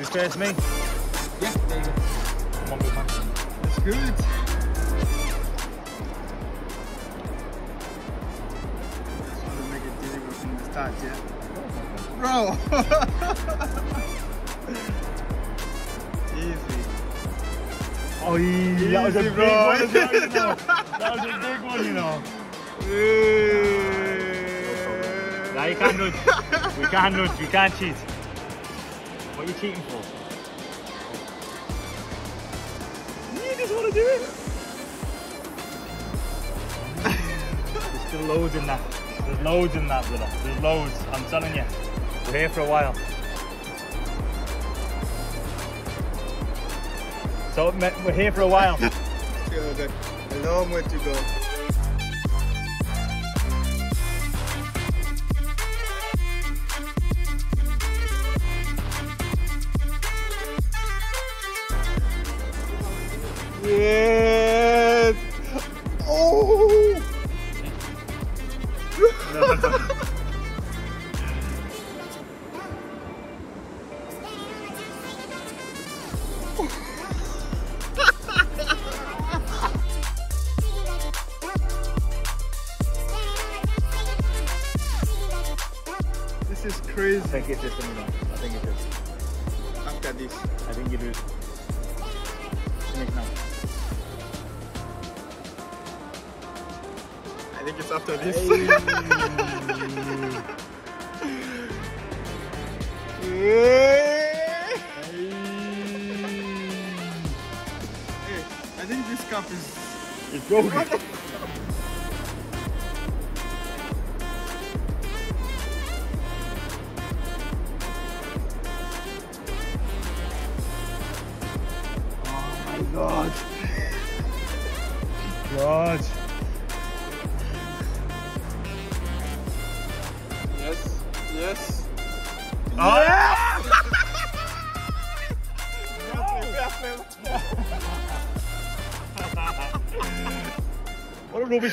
Who's first, me? Yeah, there you go. Come on, good man. That's good. Just want to make it deliver from the start, yeah? Bro! Easy. Oh, that was a Easy, big bro. one as well, you know. That was a big one, you know. Now you can't nudge. We can't nudge. We can't cheat. What are you cheating for? You just want to do it. There's still loads in that. There's loads in that, brother. There's loads. I'm telling you. We're here for a while. So we're here for a while. Still a long way to go. Yes! Oh! This is crazy. I think you know. I think it is. After this. I think you do. Now. I think it's after this. Hey, I think this cup is. It's broken. Oh my god. God. Yes. Oh yeah! What a rubbish